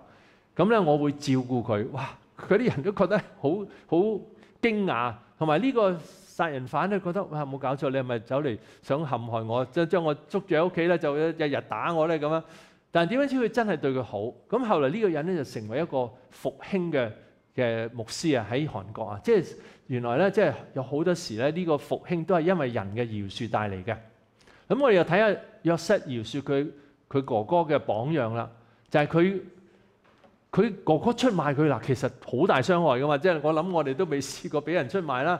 咁咧，我會照顧佢。哇！佢啲人都覺得好好驚訝，同埋呢個殺人犯咧覺得哇冇搞錯，你係咪走嚟想陷害我，即係將我捉住喺屋企咧，就日日打我咧咁樣？但係點樣知佢真係對佢好？咁後來呢個人咧就成為一個復興嘅嘅牧師啊，喺韓國啊，即係原來咧，即係有好多時咧，呢個復興都係因為人嘅饒恕帶嚟嘅。咁我哋又睇下約瑟饒恕佢佢哥哥嘅榜樣啦，就係佢佢哥哥出賣佢嗱，其實好大傷害噶嘛，即係我諗我哋都未試過俾人出賣啦。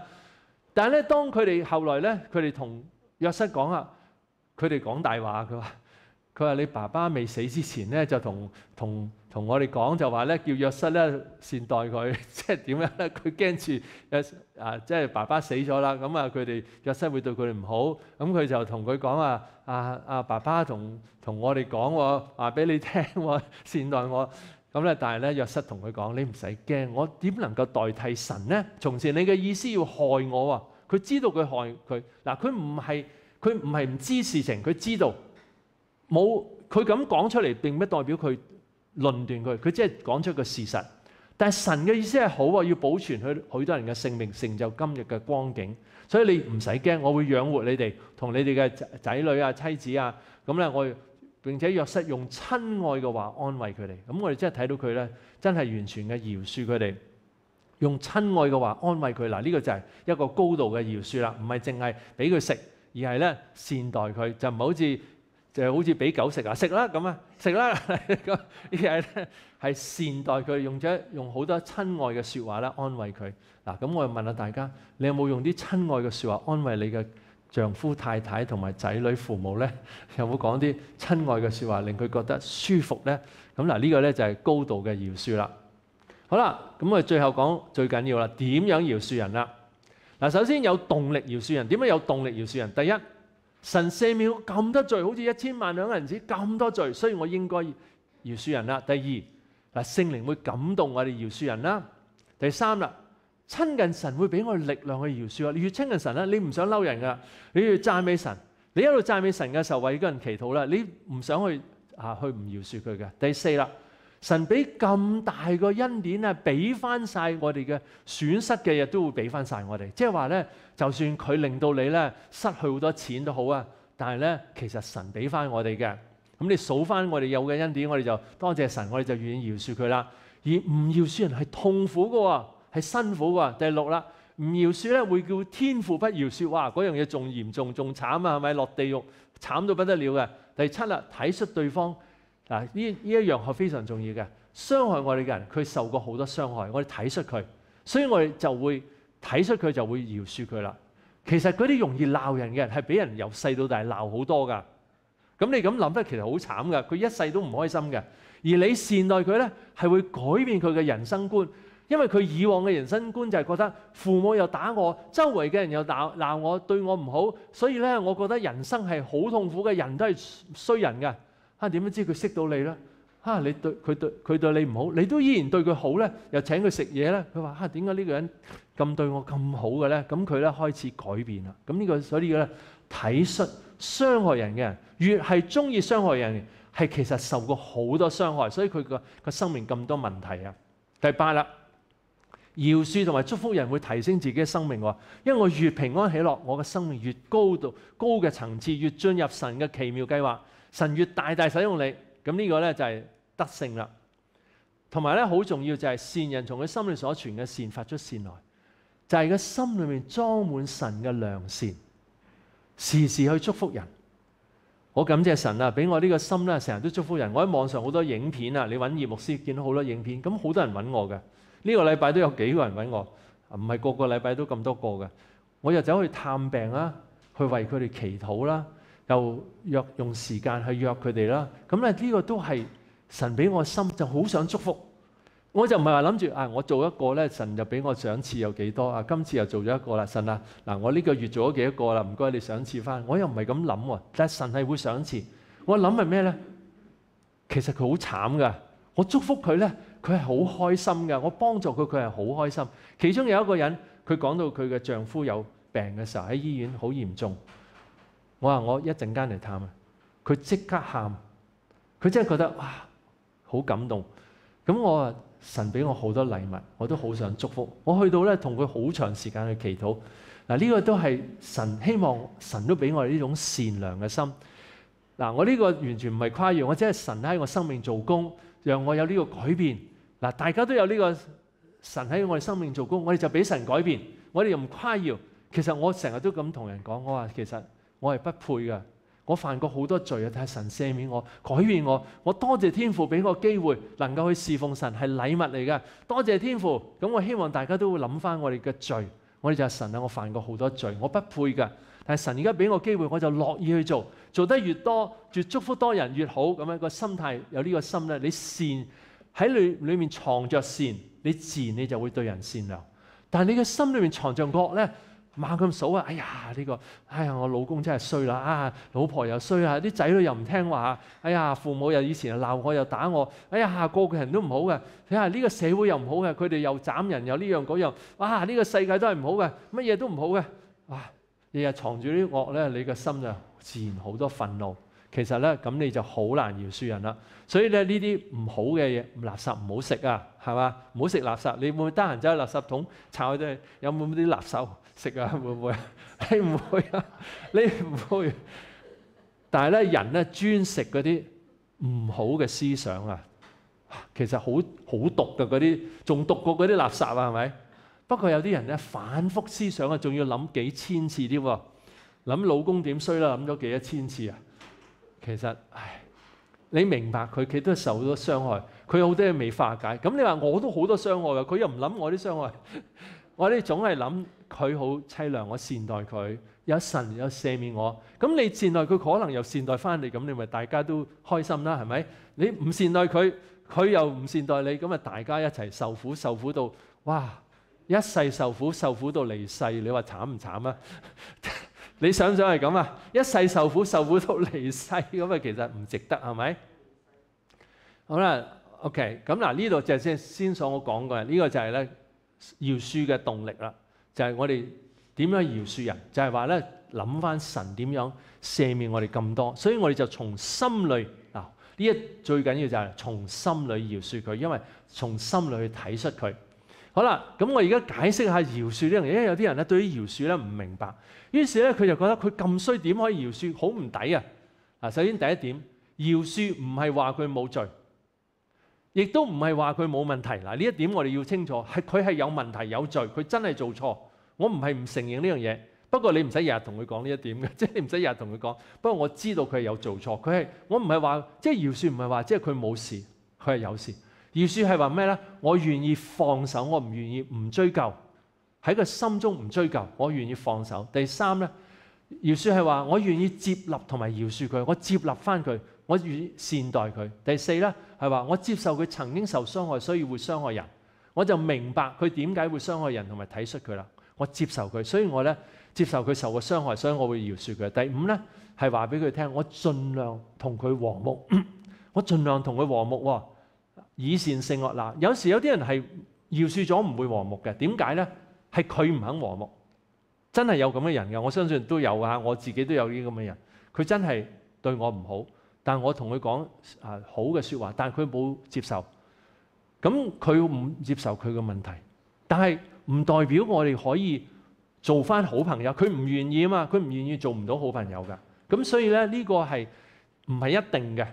但係咧，當佢哋後來咧，佢哋同約瑟講啊，佢哋講大話，佢話佢話你爸爸未死之前咧，就同同同我哋講就話咧，叫約瑟咧善待佢，即係點樣咧？佢驚住誒啊，即係爸爸死咗啦，咁啊佢哋約瑟會對佢哋唔好，咁佢就同佢講啊啊啊爸爸同同我哋講喎，話俾你聽喎，善待我。咁咧，但係咧，約瑟同佢講：你唔使驚，我點能夠代替神咧？從前你嘅意思要害我啊！佢知道佢害佢嗱，佢唔係佢唔係唔知事情，佢知道冇佢咁講出嚟，並不代表佢論斷佢，佢只係講出個事實。但係神嘅意思係好啊，要保存佢許多人嘅性命，成就今日嘅光景。所以你唔使驚，我會養活你哋同你哋嘅仔女啊、妻子啊。咁咧，我。並且約瑟用親愛嘅話安慰佢哋，咁我哋真係睇到佢咧，真係完全嘅饒恕佢哋，用親愛嘅話安慰佢。嗱，呢個就係一個高度嘅饒恕啦，唔係淨係俾佢食，而係咧善待佢，就唔係好似就係好似俾狗食啊，食啦咁啊，食啦咁，而係咧係善待佢，用咗用好多親愛嘅説話咧安慰佢。嗱，咁我又問下大家，你有冇用啲親愛嘅説話安慰你嘅丈夫、太太同埋仔女、父母咧，有冇講啲親愛嘅説話，令佢覺得舒服咧？咁嗱，呢個咧就係高度嘅饒恕啦。好啦，咁我最後講最緊要啦，點樣饒恕人啦？嗱，首先有動力饒恕人。點解有動力饒恕人？第一，神赦免咁多罪，好似一千萬兩銀子咁多罪，所以我應該饒恕人啦。第二，嗱，聖靈會感動我哋饒恕人啦。第三啦。親近神會俾我力量去饶恕啊！你越親近神咧，你唔想嬲人噶，你要赞美神。你一路赞美神嘅時候，為嗰人祈禱啦，你唔想去啊去唔饶恕佢嘅。第四啦，神俾咁大個恩典啊，俾翻晒我哋嘅損失嘅嘢都會俾翻晒我哋。即係話咧，就算佢令到你咧失去好多錢都好啊，但係咧其實神俾翻我哋嘅。咁你數翻我哋有嘅恩典，我哋就多謝神，我哋就願意饶恕佢啦。而唔饶恕人係痛苦嘅喎。係辛苦㗎。第六啦，唔饒恕咧會叫天父不饒恕。哇！嗰樣嘢仲嚴重仲慘啊，係咪落地獄慘到不得了嘅？第七啦，體恤對方嗱，呢呢一樣係非常重要嘅。傷害我哋嘅人，佢受過好多傷害，我哋體恤佢，所以我哋就會體恤佢，就會饒恕佢啦。其實嗰啲容易鬧人嘅人係俾人由細到大鬧好多㗎。咁你咁諗咧，其實好慘㗎。佢一世都唔開心嘅，而你善待佢咧，係會改變佢嘅人生觀。因為佢以往嘅人生觀就係覺得父母又打我，周圍嘅人又鬧鬧我，對我唔好，所以咧，我覺得人生係好痛苦嘅，人都係衰人嘅。嚇點樣知佢識到你咧？嚇、啊、你對佢對佢對你唔好，你都依然對佢好咧，又請佢食嘢咧。佢話嚇點解呢個人咁對我咁好嘅咧？咁佢咧開始改變啦。咁呢、這個所以咧體恤傷害人嘅人，越係中意傷害人，係其實受過好多傷害，所以佢個個生命咁多問題啊。第八啦。饶恕同埋祝福人會提升自己嘅生命喎，因為我越平安喜乐，我嘅生命越高度高嘅層次，越進入神嘅奇妙計劃，神越大大使用你，咁呢個咧就係得勝啦。同埋咧好重要就係善人從佢心裏所存嘅善發出善來，就係、是、個心裏面裝滿神嘅良善，時時去祝福人。我感謝神啊，俾我呢個心咧，成日都祝福人。我喺網上好多影片啊，你揾葉牧師見到好多影片，咁好多人揾我嘅。呢個禮拜都有幾個人揾我，唔係個個禮拜都咁多個嘅。我又走去探病啦，去為佢哋祈禱啦，又約用時間去約佢哋啦。咁咧呢個都係神俾我心就好想祝福。我就唔係話諗住啊，我做一個咧，神就俾我賞賜有幾多啊？今次又做咗一個啦，神啊嗱，我呢個月做咗幾多個啦？唔該你賞賜翻。我又唔係咁諗喎，但係神係會賞賜。我諗係咩咧？其實佢好慘噶，我祝福佢咧。佢係好開心嘅，我幫助佢，佢係好開心。其中有一個人，佢講到佢嘅丈夫有病嘅時候喺醫院好嚴重，我話我一陣間嚟探啊，佢即刻喊，佢真係覺得哇好感動。咁我話神俾我好多禮物，我都好想祝福。我去到咧同佢好長時間去祈禱。嗱、呢個都係神希望神都俾我哋呢種善良嘅心。嗱我呢個完全唔係誇耀，我只係神喺我生命做工，讓我有呢個改變。嗱，大家都有呢個神喺我哋生命做工，我哋就俾神改變。我哋又唔誇耀。其實我成日都咁同人講，我話其實我係不配㗎，我犯過好多罪啊！睇下神赦免我、改變我，我多謝天父俾個機會能夠去侍奉神係禮物嚟噶。多謝天父，咁我希望大家都會諗翻我哋嘅罪。我哋就係神啊！我犯過好多罪，我不配㗎。係神而家俾我機會，我就樂意去做，做得越多，越祝福多人越好。咁樣個心態有呢個心咧，你善喺裏裏面藏着善，你自然你就會對人善良。但係你嘅心裏面藏着惡咧。猛咁數啊！哎呀，呢個，哎呀，我老公真係衰啦！啊，老婆又衰啊，啲仔女又唔聽話。哎呀，父母又以前又鬧我又打我。哎呀，個個人都唔好嘅。睇下呢個社會又唔好嘅，佢哋又斬人又呢樣嗰樣。哇！呢個世界都係唔好嘅，乜嘢都唔好嘅。哇！日日藏住啲惡咧，你個心就自然好多憤怒。其實咧，咁你就好難饒恕人啦。所以咧，呢啲唔好嘅嘢，垃圾唔好食啊，係嘛？唔好食垃圾。你會唔會得閒走去垃圾桶炒佢哋？有冇啲垃圾？食啊，會唔會？你唔會啊？你唔會。但係咧，人咧專食嗰啲唔好嘅思想啊，其實好好毒嘅嗰啲，仲毒過嗰啲垃圾啊，係咪？不過有啲人咧反覆思想啊，仲要諗幾千次添喎。諗老公點衰啦，諗咗幾多千次啊。其實，唉，你明白佢，佢都受咗傷害，佢好多嘢未化解。咁你話我都好多傷害㗎，佢又唔諗我啲傷害。我哋總係諗佢好凄涼，我善待佢，有神有赦免我。咁你善待佢，可能又善待翻你，咁你咪大家都開心啦，係咪？你唔善待佢，佢又唔善待你，咁啊大家一齊受苦，受苦到哇一世受苦，受苦到離世，你話慘唔慘啊？你想唔想係咁啊？一世受苦，受苦到離世，咁啊其實唔值得，係咪？好啦，OK，咁嗱呢度就係先先所我講過，呢個就係咧。饶恕嘅動力啦，就係我哋點樣饒恕人，就係話咧諗翻神點樣赦免我哋咁多，所以我哋就從心裏嗱呢一最緊要就係從心裏饒恕佢，因為從心裏去睇恤佢。好啦，咁我而家解釋下饒恕呢樣嘢，因為有啲人咧對於饒恕咧唔明白，於是咧佢就覺得佢咁衰點可以饒恕，好唔抵啊！嗱，首先第一點，饒恕唔係話佢冇罪。亦都唔係話佢冇問題嗱，呢一點我哋要清楚，係佢係有問題有罪，佢真係做錯。我唔係唔承認呢樣嘢，不過你唔使日日同佢講呢一點嘅，即係你唔使日日同佢講。不過我知道佢係有做錯，佢係我唔係話即係饒恕，唔係話即係佢冇事，佢係有事。饒恕係話咩咧？我願意放手，我唔願意唔追究，喺个心中唔追究，我願意放手。第三咧，饒恕係話我願意接納同埋饶恕佢，我接納翻佢。我願意善待佢。第四咧係話我接受佢曾經受傷害，所以會傷害人，我就明白佢點解會傷害人同埋体恤佢啦。我接受佢，所以我咧接受佢受過傷害，所以我會饒恕佢。第五咧係話俾佢聽，我盡量同佢和睦，我盡量同佢和睦喎，以善勝惡。嗱，有時有啲人係饒恕咗唔會和睦嘅，點解咧？係佢唔肯和睦，真係有咁嘅人嘅，我相信都有啊，我自己都有啲咁嘅人，佢真係對我唔好。但我同佢講啊好嘅説話，但係佢冇接受，咁佢唔接受佢嘅問題，但係唔代表我哋可以做翻好朋友。佢唔願意啊嘛，佢唔願意做唔到好朋友噶。咁所以咧呢個係唔係一定嘅？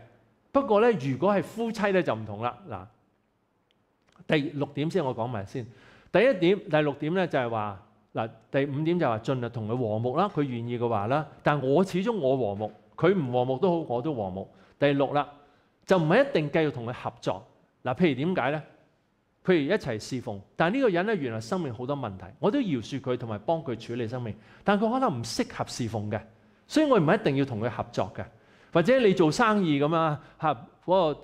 不過咧，如果係夫妻咧就唔同啦。嗱，第六點先我講埋先。第一點、第六點咧就係話嗱，第五點就係話盡量同佢和睦啦。佢願意嘅話啦，但係我始終我和睦。佢唔和睦都好，我都和睦。第六啦，就唔係一定繼續同佢合作。嗱，譬如點解咧？譬如一齊侍奉，但係呢個人咧原來生命好多問題，我都饒恕佢同埋幫佢處理生命，但佢可能唔適合侍奉嘅，所以我唔係一定要同佢合作嘅。或者你做生意咁啊，嚇嗰個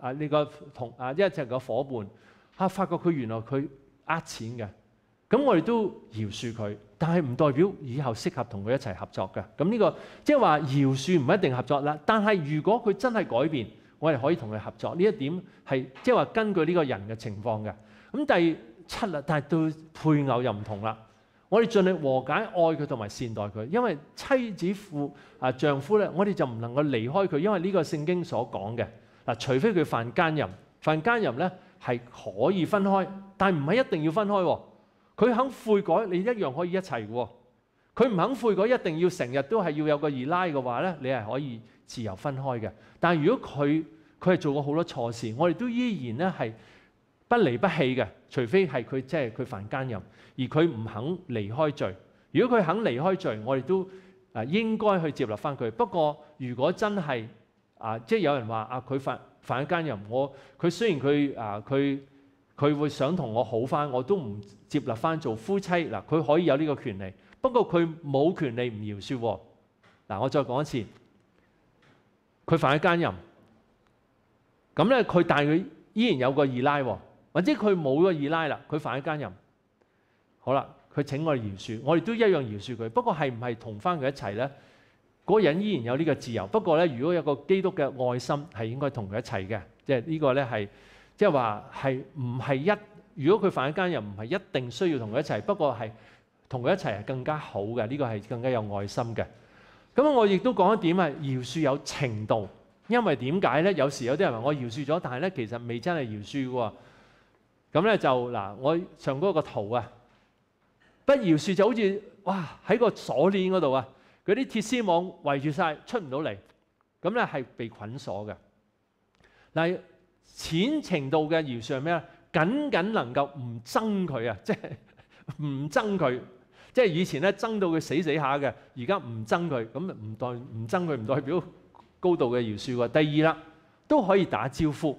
啊呢個同啊一隻個夥伴嚇，發覺佢原來佢呃錢嘅。咁我哋都饒恕佢，但係唔代表以後適合同佢一齊合作嘅。咁呢個即係話饒恕唔一定合作啦。但係如果佢真係改變，我哋可以同佢合作。呢一點係即係話根據呢個人嘅情況嘅。咁第七啦，但係對配偶又唔同啦。我哋盡力和解，愛佢同埋善待佢。因為妻子父啊丈夫咧，我哋就唔能夠離開佢，因為呢個聖經所講嘅嗱，除非佢犯奸淫，犯奸淫咧係可以分開，但唔係一定要分開。佢肯悔改，你一樣可以一齊嘅。佢唔肯悔改，一定要成日都係要有個二奶嘅話咧，你係可以自由分開嘅。但係如果佢佢係做過好多錯事，我哋都依然咧係不離不棄嘅。除非係佢即係佢犯奸淫，而佢唔肯離開罪。如果佢肯離開罪，我哋都啊應該去接納翻佢。不過如果真係啊，即係有人話啊，佢犯犯奸淫，我佢雖然佢啊佢佢會想同我好翻，我都唔接納翻做夫妻嗱，佢可以有呢個權利。不過佢冇權利唔饒恕喎。嗱，我再講一次，佢犯咗奸淫，咁咧佢但係佢依然有個二奶喎，或者佢冇咗二奶啦，佢犯咗奸淫，好啦，佢請我哋饶恕，我哋都一樣饒恕佢。不過係唔係同翻佢一齊咧？嗰人依然有呢個自由。不過咧，如果有個基督嘅愛心，係應該同佢一齊嘅。即係呢個咧係，即係話係唔係一？如果佢犯咗奸淫，唔係一定需要同佢一齊。不過係同佢一齊係更加好嘅。呢個係更加有愛心嘅。咁我亦都講一點啊，饶恕有程度，因為點解咧？有時有啲人話我饶恕咗，但係咧其實未真係饒恕喎。咁咧就嗱，我上嗰個圖啊，不饒恕就好似哇喺個鎖鏈嗰度啊，嗰啲鐵絲網圍住晒，出唔到嚟，咁咧係被捆鎖嘅。嗱，淺程度嘅饒恕係咩啊？僅僅能夠唔憎佢啊，即係唔憎佢。即係以前咧憎到佢死死下嘅，而家唔憎佢，咁唔代唔憎佢唔代表高度嘅饒恕喎。第二啦，都可以打招呼，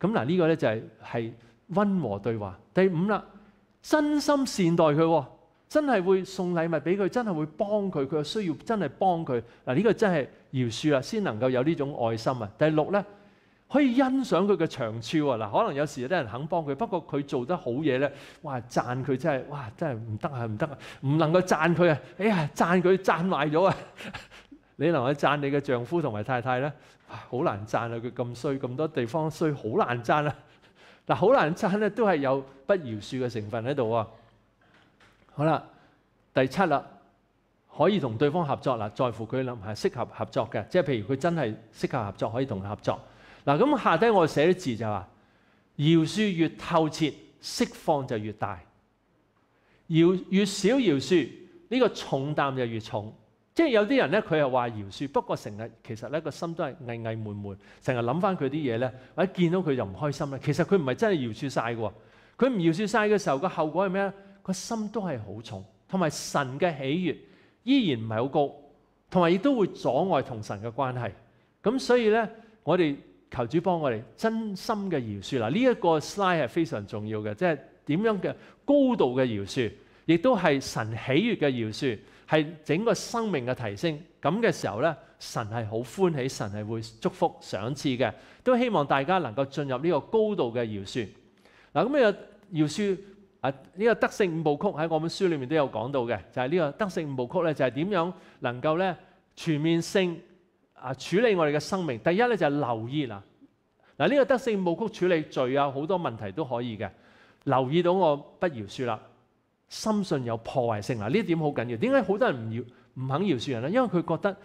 咁嗱呢個咧就係係溫和對話。第五啦，真心善待佢，真係會送禮物俾佢，真係會幫佢，佢有需要真係幫佢。嗱呢個真係饒恕啊，先能夠有呢種愛心啊。第六咧。可以欣賞佢嘅長處喎，嗱，可能有時有啲人肯幫佢，不過佢做得好嘢咧，哇，讚佢真係，哇，真係唔得啊，唔得啊，唔能夠讚佢啊，哎呀，讚佢讚壞咗啊！你能夠讚你嘅丈夫同埋太太咧，好難讚啊，佢咁衰，咁多地方衰，好難讚啊！嗱，好難讚咧，都係有不饒恕嘅成分喺度喎。好啦，第七啦，可以同對方合作啦，在乎佢諗係適合合作嘅，即係譬如佢真係適合合作，可以同佢合作。嗱，咁下低我寫啲字就話，饒恕越透徹，釋放就越大；饒越少饒恕，呢個重擔就越重。即係有啲人咧，佢係話饒恕，不過成日其實咧個心都係翳翳悶悶，成日諗翻佢啲嘢咧，或者見到佢就唔開心咧。其實佢唔係真係饒恕晒嘅，佢唔饒恕晒嘅時候，個後果係咩咧？個心都係好重，同埋神嘅喜悅依然唔係好高，同埋亦都會阻礙同神嘅關係。咁所以咧，我哋。求主幫我哋真心嘅饒恕嗱，呢一個 slide 係非常重要嘅，即係點樣嘅高度嘅饒恕，亦都係神喜悅嘅饒恕，係整個生命嘅提升。咁嘅時候咧，神係好歡喜，神係會祝福賞賜嘅。都希望大家能夠進入呢個高度嘅饒恕。嗱，咁呢個饒恕啊，呢個德性五部曲喺我本書裏面都有講到嘅，就係呢個德性五部曲咧，就係點樣能夠咧全面性。啊！處理我哋嘅生命，第一咧就係留意啦。嗱，呢個得勝無曲處理罪啊，好多問題都可以嘅。留意到我不饒恕啦，深信有破壞性嗱，呢一點好緊要。點解好多人唔饒唔肯饒恕人咧？因為佢覺得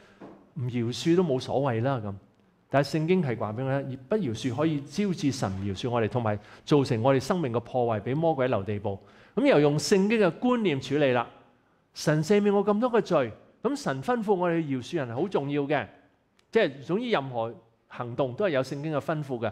唔饒恕都冇所謂啦咁。但係聖經係話俾我聽，不饒恕可以招致神饒恕我哋，同埋造成我哋生命嘅破壞，俾魔鬼留地步。咁又用聖經嘅觀念處理啦。神赦免我咁多嘅罪，咁神吩咐我哋饒恕人係好重要嘅。即係總之任何行動都係有聖經嘅吩咐嘅。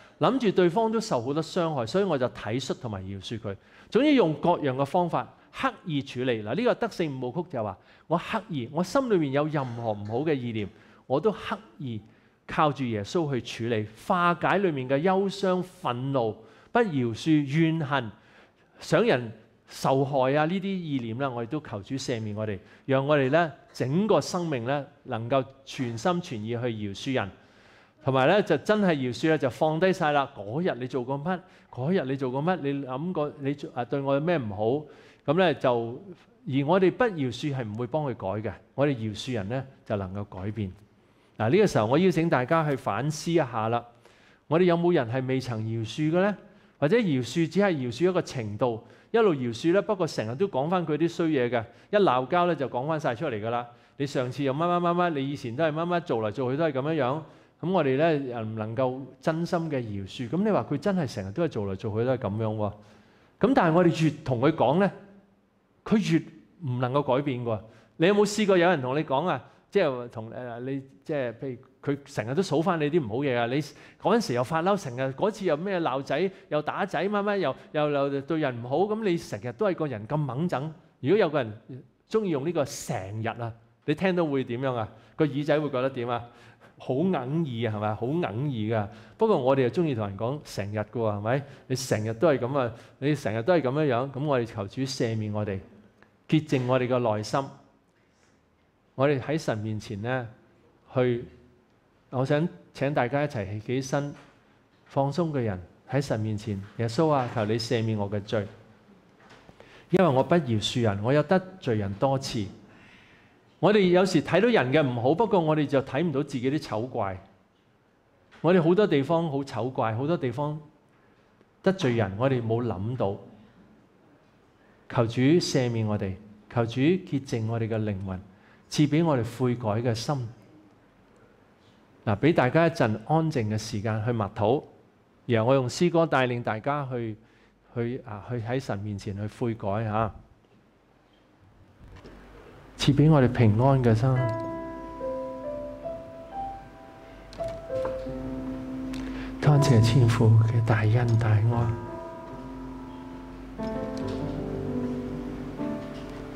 諗住對方都受好多傷害，所以我就體恤同埋饒恕佢。總之用各樣嘅方法刻意處理。嗱，呢個得勝五曲就係話，我刻意，我心裏面有任何唔好嘅意念，我都刻意靠住耶穌去處理，化解裏面嘅憂傷、憤怒、不饒恕、怨恨、想人受害啊！呢啲意念咧，我哋都求主赦免我哋，讓我哋咧整個生命咧能夠全心全意去饒恕人。同埋咧就真係饒恕咧，就放低晒啦。嗰日你做過乜？嗰日你做過乜？你諗過你啊對我有咩唔好？咁咧就而我哋不饒恕係唔會幫佢改嘅。我哋饒恕人咧就能夠改變。嗱，呢個時候我邀請大家去反思一下啦。我哋有冇人係未曾饒恕嘅咧？或者饒恕只係饒恕一個程度，一路饒恕咧，不過成日都講翻佢啲衰嘢嘅，一鬧交咧就講翻晒出嚟噶啦。你上次又乜乜乜乜，你以前都係乜乜做嚟做去都係咁樣樣。咁我哋咧又唔能夠真心嘅饒恕。咁你話佢真係成日都係做嚟做去都係咁樣喎。咁但係我哋越同佢講咧，佢越唔能夠改變喎。你有冇試過有人同你講啊？即係同誒你即係譬如佢成日都數翻你啲唔好嘢啊！你嗰陣時又發嬲，成日嗰次又咩鬧仔又打仔乜乜，又又又對人唔好。咁你成日都係個人咁猛憎。如果有個人中意用呢個成日啊，你聽到會點樣啊？個耳仔會覺得點啊？好哽耳啊，係咪？好哽耳噶。不過我哋又中意同人講成日噶喎，係咪？你成日都係咁啊！你成日都係咁樣樣。咁我哋求主赦免我哋，潔淨我哋個內心。我哋喺神面前咧，去，我想請大家一齊起起身，放鬆嘅人喺神面前，耶穌啊，求你赦免我嘅罪，因為我不饒恕人，我有得罪人多次。我哋有時睇到人嘅唔好，不過我哋就睇唔到自己啲醜怪。我哋好多地方好醜怪，好多地方得罪人，我哋冇諗到。求主赦免我哋，求主潔淨我哋嘅靈魂，賜俾我哋悔改嘅心。嗱，俾大家一陣安靜嘅時間去默祷，然後我用詩歌帶領大家去去啊去喺神面前去悔改嚇。賜俾我哋平安嘅心，多謝天父嘅大恩大愛，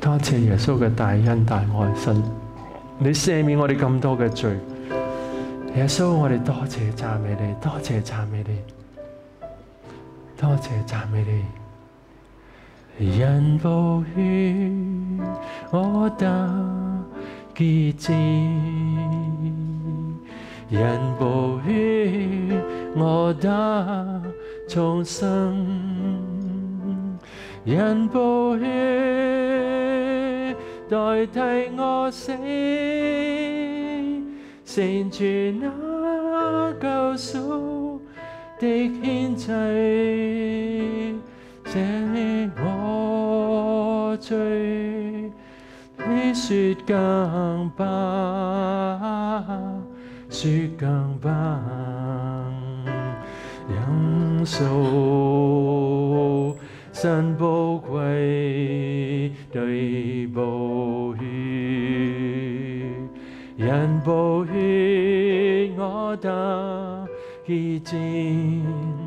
多謝耶穌嘅大恩大愛，神，你赦免我哋咁多嘅罪，耶穌，我哋多謝讚美你，多謝讚美你，多謝讚美你。人不許我得潔淨，人不許我得重生，人不許代替我死，成全那救贖的獻祭。這我罪，比雪更白，雪更白，忍受神寶貴對寶血，人寶血我得潔淨。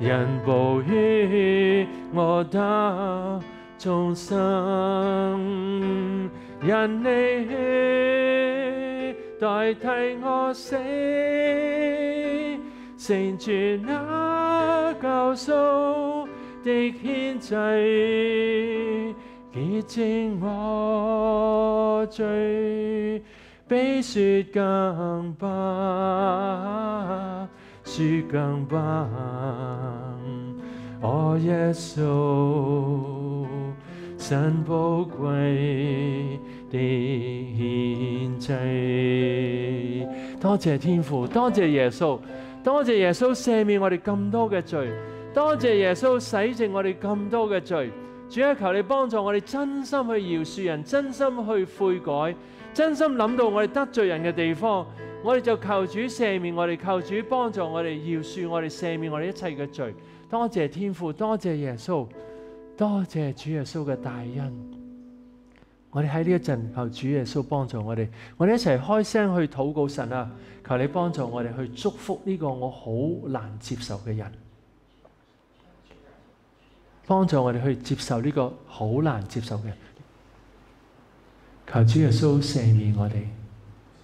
人寶血我得重生，人你血代替我死，成全那救贖的獻祭，潔淨我罪，比雪更白。雪更白，我耶稣，神宝贵的獻祭。多謝天父，多謝耶穌，多谢耶稣赦免我哋咁多嘅罪，多謝耶穌洗淨我哋咁多嘅罪。主啊，求你幫助我哋真心去饶恕人，真心去悔改，真心諗到我哋得罪人嘅地方。我哋就求主赦免我哋，求主帮助我哋，饒恕我哋，赦免我哋一切嘅罪。多谢天父，多谢耶稣，多谢主耶稣嘅大恩。我哋喺呢一阵求主耶稣帮助我哋，我哋一齐开声去祷告神啊！求你帮助我哋去祝福呢个我好难接受嘅人，帮助我哋去接受呢个好难接受嘅人。求主耶稣赦免我哋。